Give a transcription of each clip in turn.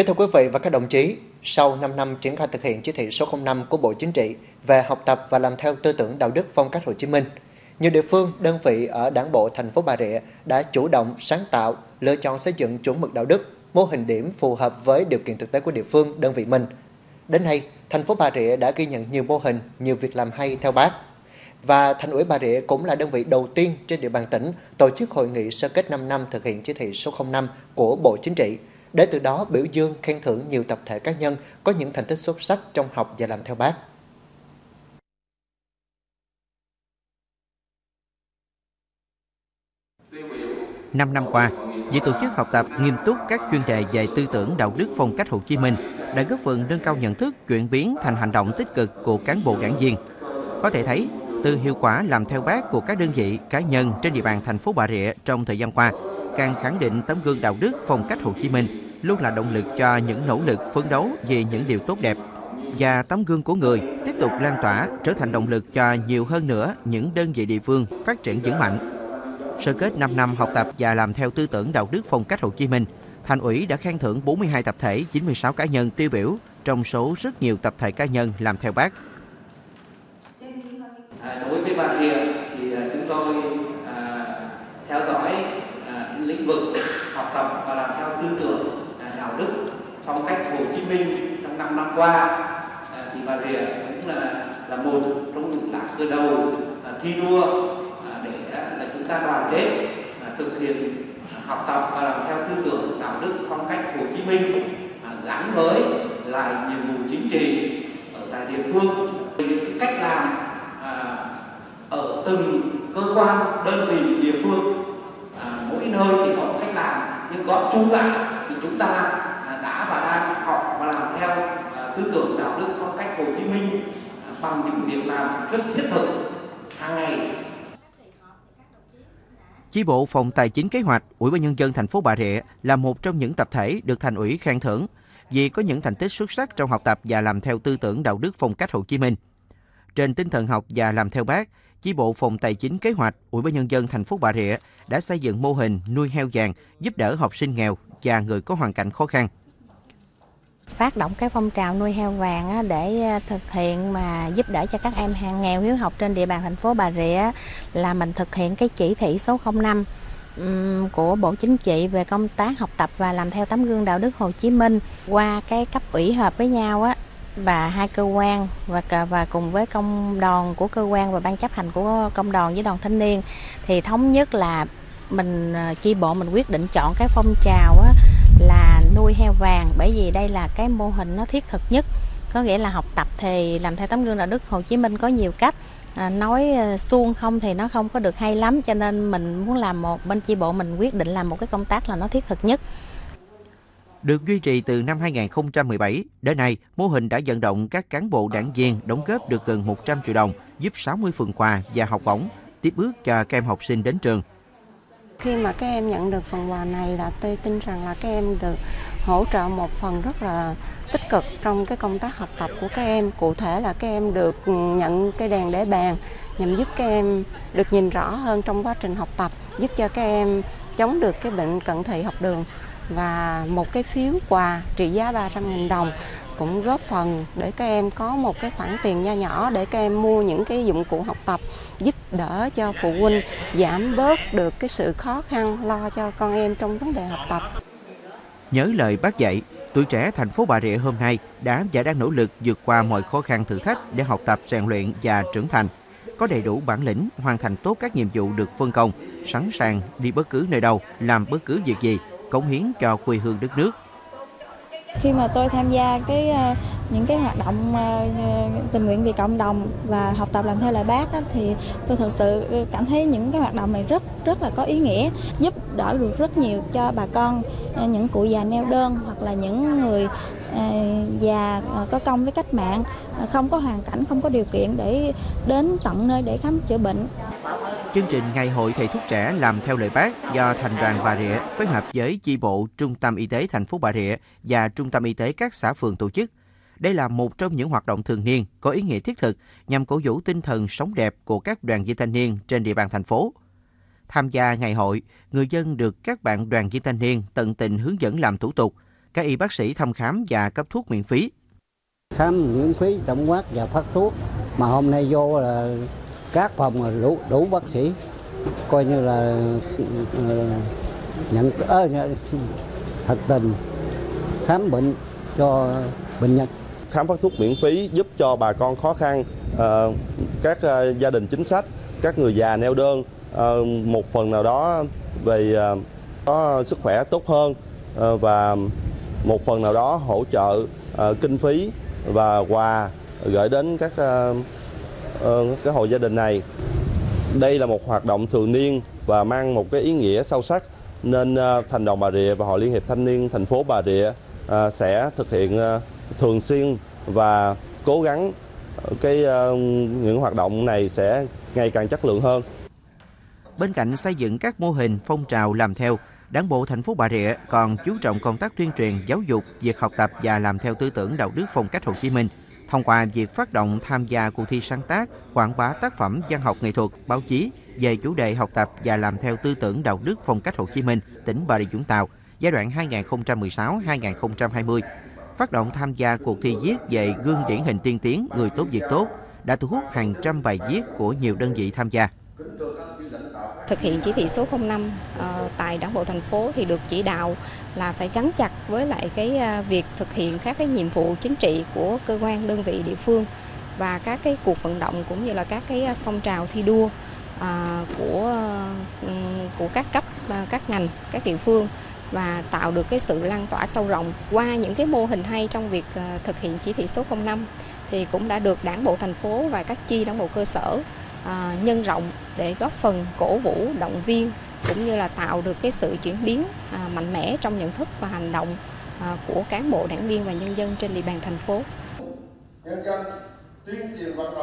Kính thưa quý vị và các đồng chí, sau 5 năm triển khai thực hiện chỉ thị số 05 của Bộ Chính trị về học tập và làm theo tư tưởng đạo đức phong cách Hồ Chí Minh, nhiều địa phương, đơn vị ở Đảng bộ thành phố Bà Rịa đã chủ động sáng tạo, lựa chọn xây dựng chuẩn mực đạo đức, mô hình điểm phù hợp với điều kiện thực tế của địa phương, đơn vị mình. Đến nay, thành phố Bà Rịa đã ghi nhận nhiều mô hình, nhiều việc làm hay theo bác. Và Thành ủy Bà Rịa cũng là đơn vị đầu tiên trên địa bàn tỉnh tổ chức hội nghị sơ kết 5 năm thực hiện chỉ thị số 05 của Bộ Chính trị để từ đó biểu dương khen thưởng nhiều tập thể cá nhân có những thành tích xuất sắc trong học và làm theo bác. Năm năm qua, việc tổ chức học tập nghiêm túc các chuyên đề về tư tưởng đạo đức phong cách Hồ Chí Minh đã góp phần nâng cao nhận thức chuyển biến thành hành động tích cực của cán bộ đảng viên. Có thể thấy, từ hiệu quả làm theo bác của các đơn vị cá nhân trên địa bàn thành phố Bà Rịa trong thời gian qua, càng khẳng định tấm gương đạo đức phong cách Hồ Chí Minh luôn là động lực cho những nỗ lực phấn đấu về những điều tốt đẹp và tấm gương của người tiếp tục lan tỏa trở thành động lực cho nhiều hơn nữa những đơn vị địa phương phát triển vững mạnh. Sơ kết 5 năm học tập và làm theo tư tưởng đạo đức phong cách Hồ Chí Minh, Thành ủy đã khen thưởng 42 tập thể, 96 cá nhân tiêu biểu trong số rất nhiều tập thể cá nhân làm theo bác. À, đối với Bà Rịa thì à, chúng tôi à, theo dõi à, lĩnh vực học tập và làm theo tư tưởng à, đạo đức phong cách Hồ Chí Minh trong 5 năm qua. À, thì Bà Rịa cũng là là một trong những lá cờ đầu à, thi đua à, để là chúng ta đoàn kết thực hiện học tập và làm theo tư tưởng đạo đức phong cách Hồ Chí Minh gắn với lại nhiệm vụ chính trị ở tại địa phương. Những cái cách làm ở từng cơ quan, đơn vị, địa phương mỗi nơi thì có một cách làm, nhưng góp chung lại thì chúng ta à, đã và đang học và làm theo à, tư tưởng đạo đức phong cách Hồ Chí Minh à, bằng những việc làm rất thiết thực hàng ngày Chi bộ phòng Tài chính Kế hoạch, Ủy ban nhân dân thành phố Bà Rịa là một trong những tập thể được thành ủy khen thưởng vì có những thành tích xuất sắc trong học tập và làm theo tư tưởng đạo đức phong cách Hồ Chí Minh. Trên tinh thần học và làm theo bác, chi bộ phòng Tài chính Kế hoạch, Ủy ban nhân dân thành phố Bà Rịa đã xây dựng mô hình nuôi heo vàng giúp đỡ học sinh nghèo và người có hoàn cảnh khó khăn phát động cái phong trào nuôi heo vàng để ờ, thực hiện mà giúp đỡ cho các em hàng nghèo hiếu học trên địa bàn thành phố Bà Rịa là mình thực hiện cái chỉ thị số 05 của Bộ Chính trị về công tác học tập và làm theo tấm gương đạo đức Hồ Chí Minh. Qua cái cấp ủy hợp với nhau á và hai cơ quan và và cùng với công đoàn của cơ quan và ban chấp hành của công đoàn với đoàn thanh niên thì thống nhất là mình ờ, chi bộ mình quyết định chọn cái phong trào á, là nuôi heo vàng bởi vì đây là cái mô hình nó thiết thực nhất. Có nghĩa là học tập thì làm theo tấm gương đạo đức Hồ Chí Minh có nhiều cách. À, nói ờ, suông không thì nó không có được hay lắm cho nên mình muốn làm một bên chi bộ mình quyết định làm một cái công tác là nó thiết thực nhất. Được duy trì từ năm 2017, đến nay, mô hình đã vận động các cán bộ đảng viên đóng góp được gần 100 triệu đồng, giúp 60 phần quà và học bổng, tiếp bước cho các em học sinh đến trường. Khi mà các em nhận được phần quà này là tôi tin rằng là các em được hỗ trợ một phần rất là tích cực trong cái công tác học tập của các em. Cụ thể là các em được nhận cái đèn để bàn nhằm giúp các em được nhìn rõ hơn trong quá trình học tập, giúp cho các em chống được cái bệnh cận thị học đường và một cái phiếu quà trị giá 300.000 đồng cũng góp phần để các em có một cái khoản tiền nho nhỏ để các em mua những cái dụng cụ học tập giúp đỡ cho phụ huynh giảm bớt được cái sự khó khăn lo cho con em trong vấn đề học tập. Nhớ lời bác dạy, tuổi trẻ thành phố Bà Rịa hôm nay đã và đang nỗ lực vượt qua mọi khó khăn thử thách để học tập, rèn luyện và trưởng thành. Có đầy đủ bản lĩnh, hoàn thành tốt các nhiệm vụ được phân công, sẵn sàng đi bất cứ nơi đâu, làm bất cứ việc gì, cống hiến cho quê hương đất nước khi mà tôi tham gia cái ờ, những cái hoạt động ờ, tình nguyện vì cộng đồng và học tập làm theo lời bác thì tôi thực sự cảm thấy những cái hoạt động này rất rất là có ý nghĩa, giúp đỡ được rất nhiều cho bà con ờ, những cụ già neo đơn hoặc là những người Ờ, già ờ, có công với cách mạng ờ, không có hoàn cảnh không có điều kiện để đến tận nơi để khám chữa bệnh Chương trình Ngày hội Thầy thuốc trẻ làm theo lời bác do Thành đoàn Bà Rịa phối hợp với chi bộ Trung tâm Y tế thành phố Bà Rịa và Trung tâm Y tế các xã phường tổ chức. Đây là một trong những hoạt động thường niên có ý nghĩa thiết thực nhằm cổ vũ tinh thần sống đẹp của các đoàn viên thanh niên trên địa bàn thành phố. Tham gia ngày hội, người dân được các bạn đoàn viên thanh niên tận tình hướng dẫn làm thủ tục, các y bác sĩ thăm khám và cấp thuốc miễn phí. Khám miễn phí tổng quát và phát thuốc. Mà hôm nay vô là các phòng là đủ, đủ bác sĩ. Coi như là uh, nhận uh, thật tình khám bệnh cho bệnh nhân. Khám phát thuốc miễn phí giúp cho bà con khó khăn uh, các uh, gia đình chính sách các người già neo đơn một phần nào đó về có sức khỏe tốt hơn và một phần nào đó hỗ trợ uh, kinh phí và quà gửi đến các ờ, ờ, uh, uh, cái hộ gia đình này đây là một hoạt động thường niên và mang một cái ý nghĩa sâu sắc nên uh, thành đoàn Bà Rịa và hội liên hiệp thanh niên thành phố Bà Rịa uh, sẽ thực hiện uh, thường xuyên và cố gắng cái uh, những hoạt động này sẽ ngày càng chất lượng hơn. Bên cạnh xây dựng các mô hình phong trào làm theo, Đảng bộ thành phố Bà Rịa còn chú trọng công tác tuyên truyền, giáo dục, việc học tập và làm theo tư tưởng đạo đức phong cách Hồ Chí Minh thông qua việc phát động tham gia cuộc thi sáng tác, quảng bá tác phẩm văn học nghệ thuật, báo chí về chủ đề học tập và làm theo tư tưởng đạo đức phong cách Hồ Chí Minh, tỉnh Bà Rịa Vũng Tàu giai đoạn 2016-2020 phát động tham gia cuộc thi viết về gương điển hình tiên tiến người tốt việc tốt đã thu hút hàng trăm bài viết của nhiều đơn vị tham gia. Thực hiện chỉ thị số 05 ờ, tại Đảng bộ thành phố thì được chỉ đạo là phải gắn chặt với lại cái ờ, việc thực hiện các cái nhiệm vụ chính trị của cơ quan, đơn vị, địa phương và các cái cuộc vận động cũng như là các cái ờ, phong trào thi đua của ừ, của các cấp các ngành, các địa phương và tạo được cái sự lan tỏa sâu rộng. Qua những cái mô hình hay trong việc thực hiện chỉ thị số 05 thì cũng đã được đảng bộ thành phố và các chi đảng bộ cơ sở à, nhân rộng để góp phần cổ vũ động viên cũng như là tạo được cái sự chuyển biến à, mạnh mẽ trong nhận thức và hành động à, của cán bộ đảng viên và nhân dân trên địa bàn thành phố.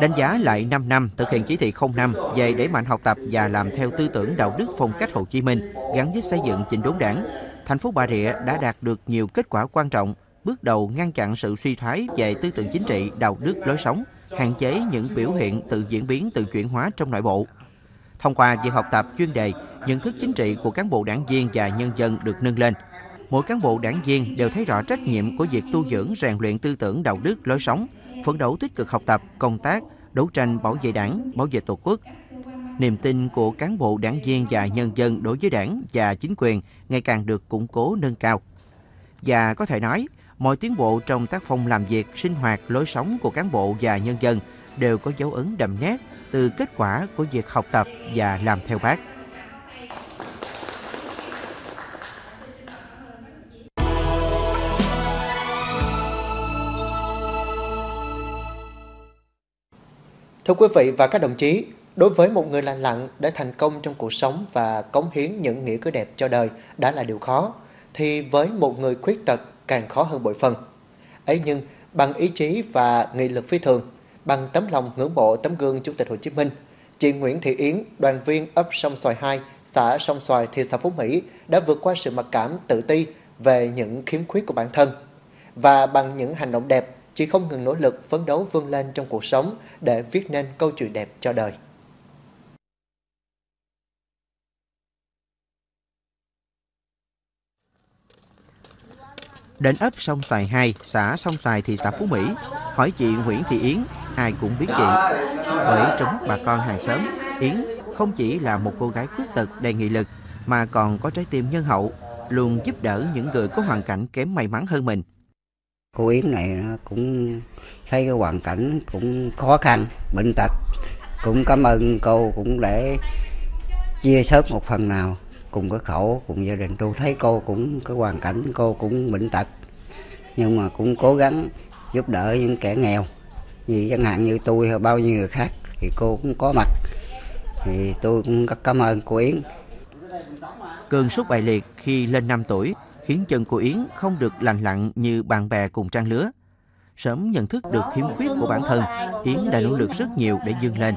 Đánh giá lại 5 năm thực hiện chỉ thị 05 về đẩy mạnh học tập và làm theo tư tưởng đạo đức phong cách Hồ Chí Minh gắn với xây dựng chỉnh đốn đảng, thành phố Bà Rịa đã đạt được nhiều kết quả quan trọng, bước đầu ngăn chặn sự suy thoái về tư tưởng chính trị, đạo đức, lối sống, hạn chế những biểu hiện tự diễn biến, tự chuyển hóa trong nội bộ. Thông qua việc học tập chuyên đề, nhận thức chính trị của cán bộ đảng viên và nhân dân được nâng lên. Mỗi cán bộ đảng viên đều thấy rõ trách nhiệm của việc tu dưỡng rèn luyện tư tưởng đạo đức, lối sống, phấn đấu tích cực học tập, công tác, đấu tranh bảo vệ đảng, bảo vệ tổ quốc, niềm tin của cán bộ đảng viên và nhân dân đối với đảng và chính quyền ngày càng được củng cố nâng cao. Và có thể nói, mọi tiến bộ trong tác phong làm việc, sinh hoạt, lối sống của cán bộ và nhân dân đều có dấu ấn đậm nét từ kết quả của việc học tập và làm theo bác. Thưa quý vị và các đồng chí, Đối với một người lành lặn để thành công trong cuộc sống và cống hiến những nghĩa cử đẹp cho đời đã là điều khó, thì với một người khuyết tật càng khó hơn bội phần. Ấy nhưng, bằng ý chí và nghị lực phi thường, bằng tấm lòng ngưỡng mộ tấm gương Chủ tịch Hồ Chí Minh, chị Nguyễn Thị Yến, đoàn viên ấp Sông Xoài 2, xã Sông Xoài, thị xã Phú Mỹ đã vượt qua sự mặc cảm tự ti về những khiếm khuyết của bản thân. Và bằng những hành động đẹp, chị không ngừng nỗ lực phấn đấu vươn lên trong cuộc sống để viết nên câu chuyện đẹp cho đời. Đến ấp sông Tài 2, xã sông Tài, thị xã Phú Mỹ, hỏi chị Nguyễn Thị Yến, ai cũng biết chị. Bởi trong bà con hàng xóm, Yến không chỉ là một cô gái khuyết tật đầy nghị lực, mà còn có trái tim nhân hậu, luôn giúp đỡ những người có hoàn cảnh kém may mắn hơn mình. Cô Yến này cũng thấy cái hoàn cảnh cũng khó khăn, bệnh tật. Cũng cảm ơn cô cũng để chia sớt một phần nào cùng cái khổ cùng gia đình tôi thấy cô cũng cái hoàn cảnh cô cũng bệnh tật nhưng mà cũng cố gắng giúp đỡ những kẻ nghèo vì chẳng hạn như tôi hay bao nhiêu người khác thì cô cũng có mặt thì tôi cũng rất cảm ơn cô Yến Cơn sốt bại liệt khi lên 5 tuổi khiến chân cô Yến không được lành lặn như bạn bè cùng trang lứa. Sớm nhận thức được khiếm khuyết của bản thân, Yến đã nỗ lực rất nhiều để dương lên.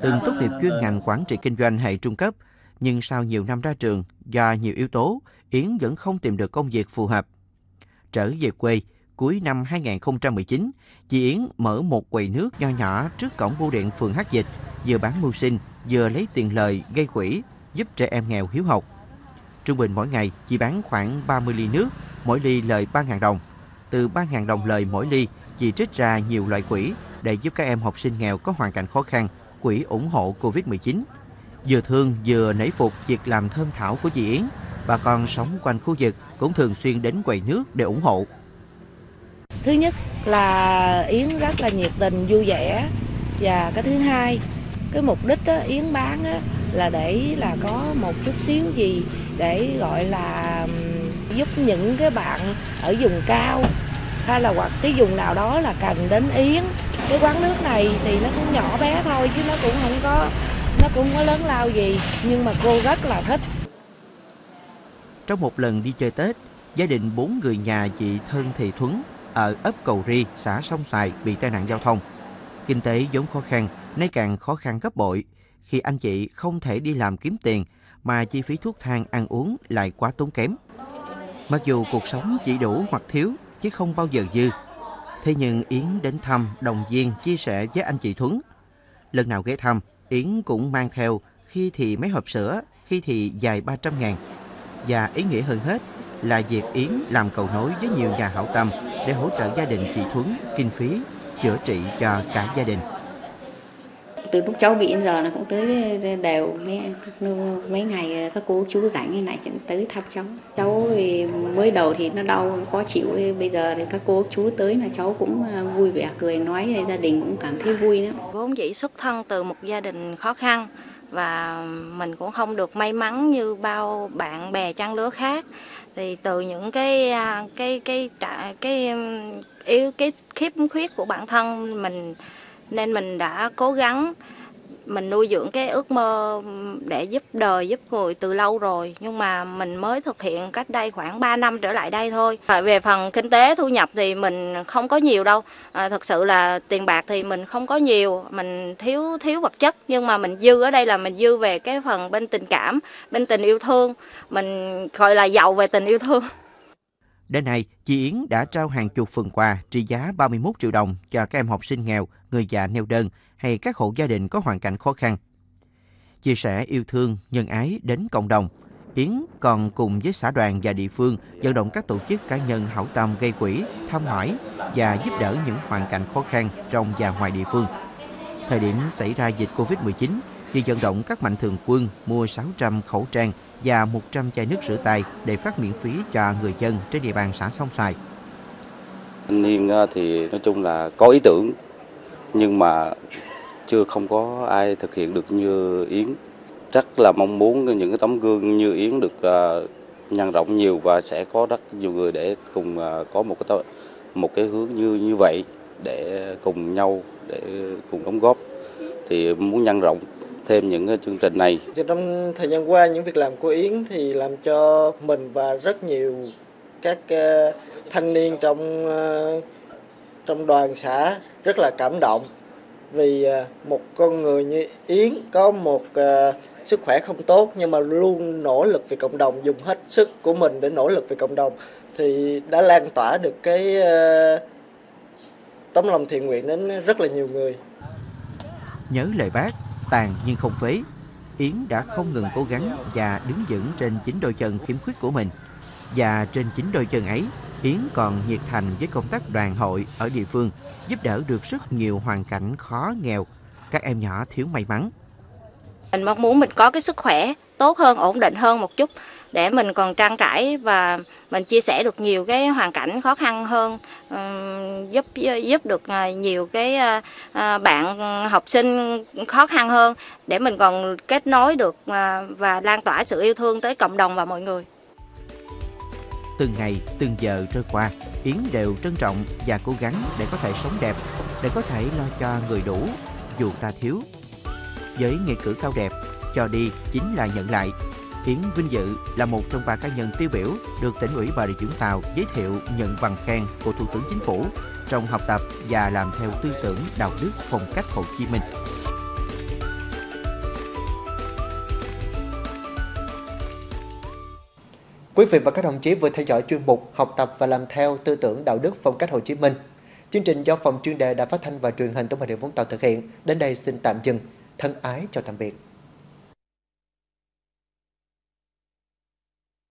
Từng tốt nghiệp chuyên ngành quản trị kinh doanh hệ trung cấp, nhưng sau nhiều năm ra trường, do nhiều yếu tố, Yến vẫn không tìm được công việc phù hợp. Trở về quê, cuối năm 2019, chị Yến mở một quầy nước nho nhỏ trước cổng bưu điện phường Hát Dịch, vừa bán mưu sinh, vừa lấy tiền lời gây quỹ, giúp trẻ em nghèo hiếu học. Trung bình mỗi ngày, chị bán khoảng 30 ly nước, mỗi ly lời 3.000 đồng. Từ 3.000 đồng lời mỗi ly, chị trích ra nhiều loại quỹ để giúp các em học sinh nghèo có hoàn cảnh khó khăn, quỹ ủng hộ Covid-19. Vừa thương vừa nể phục việc làm thơm thảo của chị Yến, bà con sống quanh khu vực cũng thường xuyên đến quầy nước để ủng hộ. Thứ nhất là Yến rất là nhiệt tình, vui vẻ và cái thứ hai cái mục đích đó, Yến bán đó, là để là có một chút xíu gì để gọi là giúp những cái bạn ở vùng cao hay là hoặc cái vùng nào đó là cần đến Yến cái quán nước này thì nó cũng nhỏ bé thôi chứ nó cũng không có nó cũng có lớn lao gì nhưng mà cô rất là thích trong một lần đi chơi Tết gia đình bốn người nhà chị Thân Thị Thuấn ở ấp Cầu Ri, xã Sông Sài bị tai nạn giao thông. Kinh tế vốn khó khăn, nay càng khó khăn gấp bội khi anh chị không thể đi làm kiếm tiền mà chi phí thuốc thang ăn uống lại quá tốn kém. Mặc dù cuộc sống chỉ đủ hoặc thiếu chứ không bao giờ dư. Thế nhưng Yến đến thăm, đồng viên, chia sẻ với anh chị Thuấn. Lần nào ghé thăm, Yến cũng mang theo khi thì mấy hộp sữa, khi thì dài 300 ngàn. Và ý nghĩa hơn hết là việc Yến làm cầu nối với nhiều nhà hảo tâm để hỗ trợ gia đình chị Thuấn kinh phí chữa trị cho cả gia đình từ lúc cháu bị đến giờ là cũng tới đều mấy mấy ngày các cô, chú rảnh như này tới thăm cháu. Cháu thì mới đầu thì nó đau, khó chịu. Bây giờ thì các cô, chú tới là cháu cũng à, vui vẻ, cười, nói gia đình cũng cảm thấy vui nữa vốn dĩ xuất thân từ một gia đình khó khăn và mình cũng không được may mắn như bao bạn bè trang lứa khác. Thì từ những cái à, cái cái cái cái yếu, cái khiếp khuyết của bản thân mình nên mình đã cố gắng mình nuôi dưỡng cái ước mơ để giúp đời giúp người từ lâu rồi. Nhưng mà mình mới thực hiện cách đây khoảng 3 năm trở lại đây thôi. À, về phần kinh tế thu nhập thì mình không có nhiều đâu. À, thật sự là tiền bạc thì mình không có nhiều. Mình thiếu thiếu vật chất nhưng mà mình dư. Ở đây là mình dư về cái phần bên tình cảm bên tình yêu thương. Mình gọi là giàu về tình yêu thương. Đến nay, chị Yến đã trao hàng chục phần quà trị giá 31 triệu đồng cho các em học sinh nghèo, người già neo đơn hay các hộ gia đình có hoàn cảnh khó khăn. Chia sẻ yêu thương, nhân ái đến cộng đồng, Yến còn cùng với xã đoàn và địa phương vận động các tổ chức cá nhân hảo tâm gây quỹ, thăm hỏi và giúp đỡ những hoàn cảnh khó khăn trong và ngoài địa phương. Thời điểm xảy ra dịch Covid-19, thì vận động các mạnh thường quân mua 600 khẩu trang và 100 chai nước rửa tay để phát miễn phí cho người dân trên địa bàn xã Sông Sài. Anh Hiên ờ, thì nói chung là có ý tưởng, nhưng mà chưa không có ai thực hiện được như Yến. Rất là mong muốn những cái tấm gương như Yến được ờ, nhân rộng nhiều và sẽ có rất nhiều người để cùng ờ, có một cái một cái hướng như như vậy để cùng nhau, để cùng đóng góp thì muốn nhân rộng thêm những chương trình này. Trong thời gian qua những việc làm của Yến thì làm cho mình và rất nhiều các uh, thanh niên trong uh, trong đoàn xã rất là cảm động vì một con người như Yến có một sức khỏe không tốt nhưng mà luôn nỗ lực vì cộng đồng dùng hết sức của mình để nỗ lực vì cộng đồng thì đã lan tỏa được cái tấm lòng thiện nguyện đến rất là nhiều người. Nhớ lời bác, tàn nhưng không phế. Yến đã không ngừng cố gắng và đứng vững trên chính đôi chân khiếm khuyết của mình. Và trên chính đôi chân ấy, Yến còn nhiệt thành với công tác đoàn hội ở địa phương, giúp đỡ được rất nhiều hoàn cảnh khó nghèo, các em nhỏ thiếu may mắn. Mình mong muốn mình có cái sức khỏe tốt hơn, ổn định hơn một chút để mình còn trang trải và mình chia sẻ được nhiều cái hoàn cảnh khó khăn hơn giúp giúp được à, nhiều cái à, à, bạn học sinh khó khăn hơn để mình còn kết nối được và lan tỏa sự yêu thương tới cộng đồng và mọi người. Từng ngày, từng giờ trôi qua, yến đều trân trọng và cố gắng để có thể sống đẹp, để có thể lo cho người đủ, dù ta thiếu. Với nghĩa cử cao đẹp, cho đi chính là nhận lại. Yến vinh dự là một trong ba cá nhân tiêu biểu được tỉnh ủy Bà Rịa Vũng Tàu giới thiệu nhận bằng khen của Thủ tướng Chính phủ trong học tập và làm theo tư tưởng đạo đức phong cách Hồ Chí Minh. Quý vị và các đồng chí vừa theo dõi chuyên mục Học tập và làm theo tư tưởng đạo đức phong cách Hồ Chí Minh. Chương trình do phòng chuyên đề đã phát thanh và truyền hình tổng Bà Rịa Vũng Tàu thực hiện. Đến đây xin tạm dừng. Thân ái chào tạm biệt.